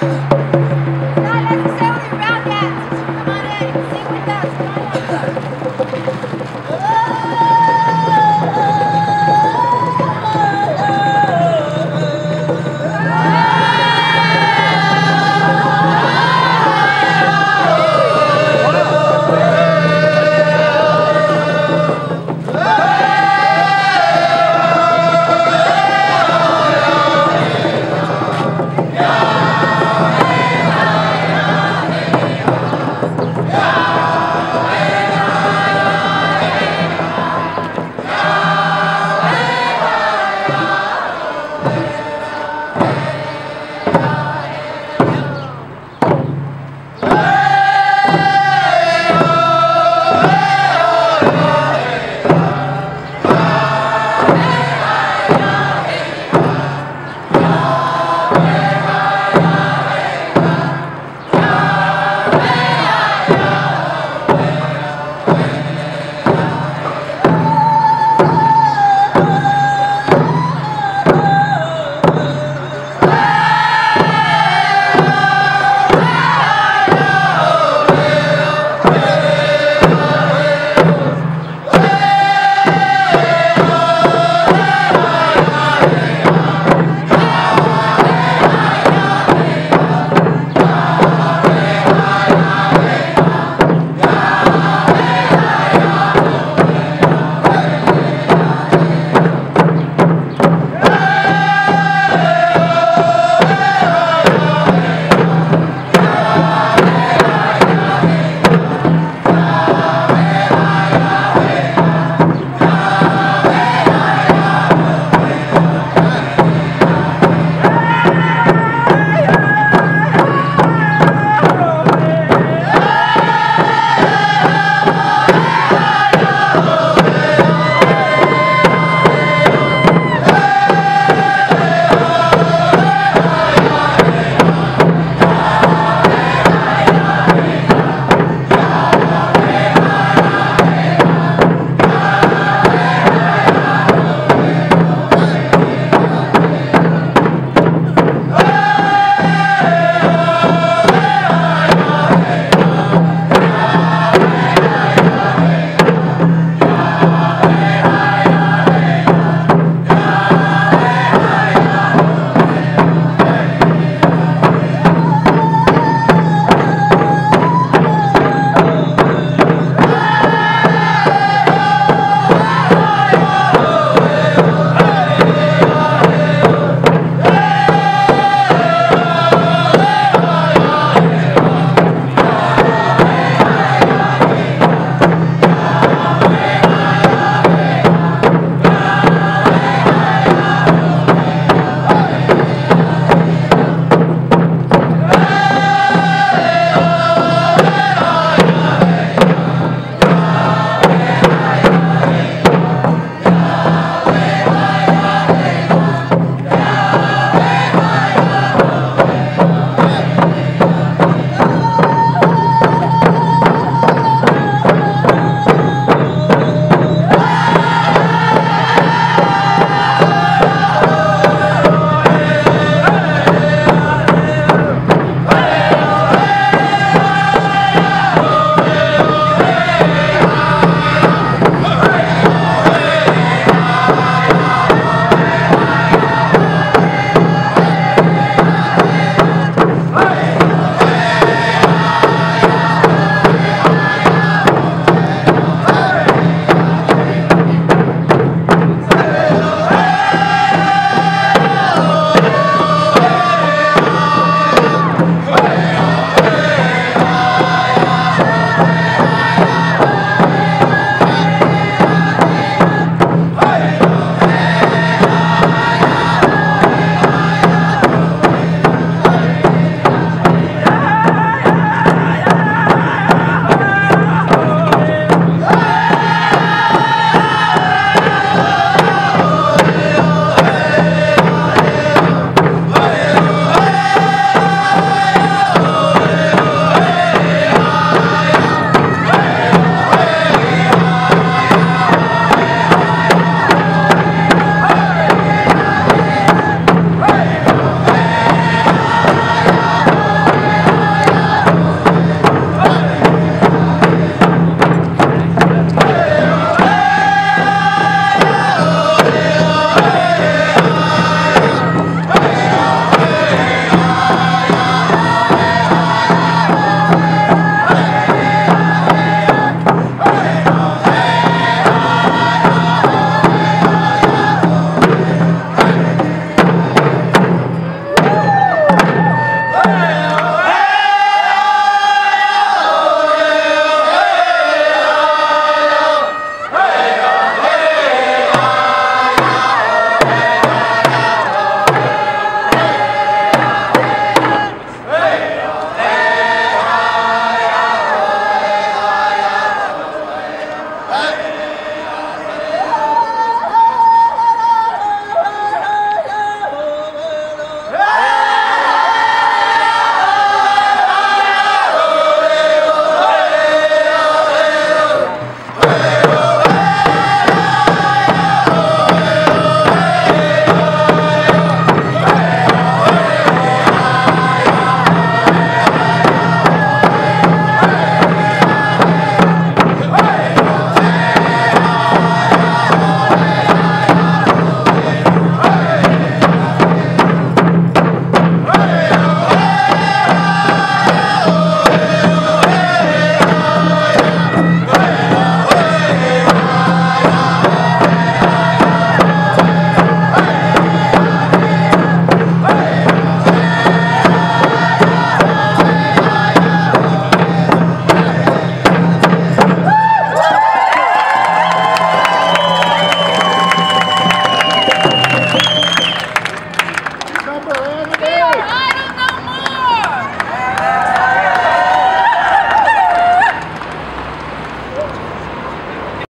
Dale,